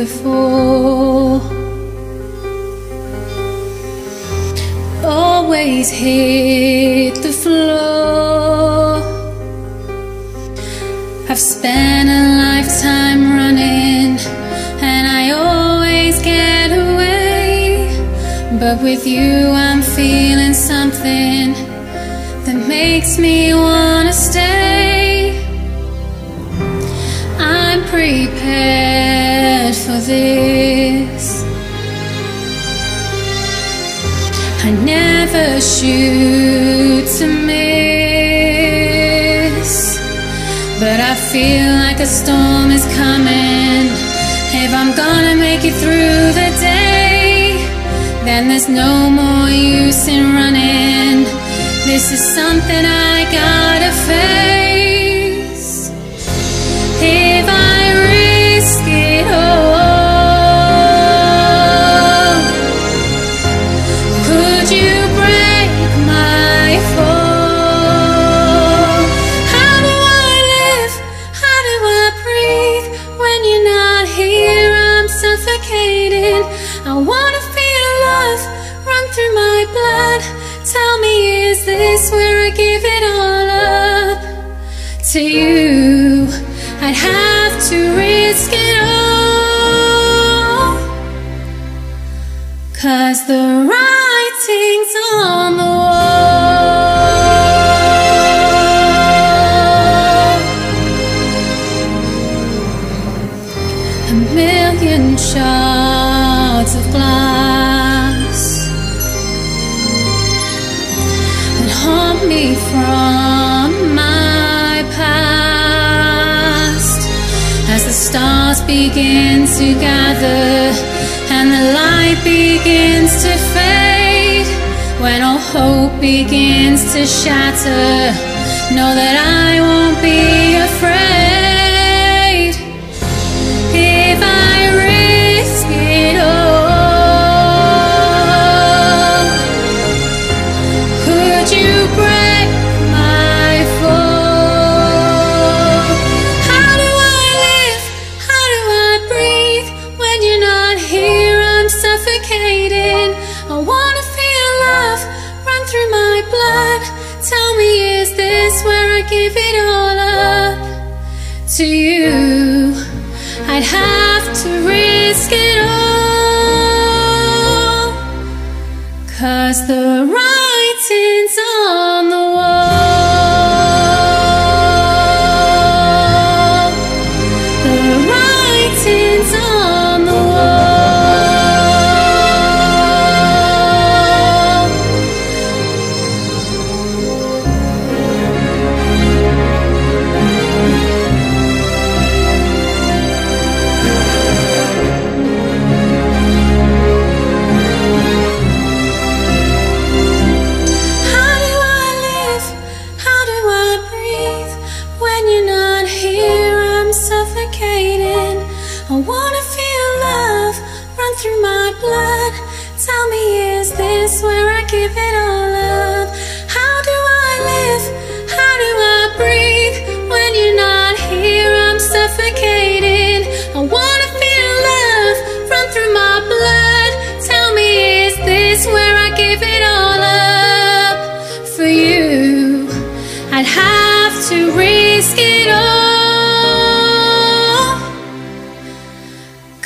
before. Always hit the floor. I've spent a lifetime running, and I always get away. But with you, I'm feeling something that makes me wanna stay. I'm prepared for this. I never shoot to miss. But I feel like a storm is coming. If I'm gonna make it through the day, then there's no more use in running. This is something I gotta I wanna feel love run through my blood. Tell me, is this where I give it all up to you? I'd have to risk it all. Cause the writing's on the wall. A million shards from my past. As the stars begin to gather and the light begins to fade when all hope begins to shatter know that I won't be afraid to you? I'd have to risk it all. Cause the writing's I'm suffocating. I wanna feel love run through my blood. Tell me, is this where I give it all up? How do I live? How do I breathe when you're not here? I'm suffocating. I wanna feel love run through my blood. Tell me, is this where I give it all up for you? I'd have to risk it all.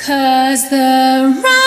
Cause the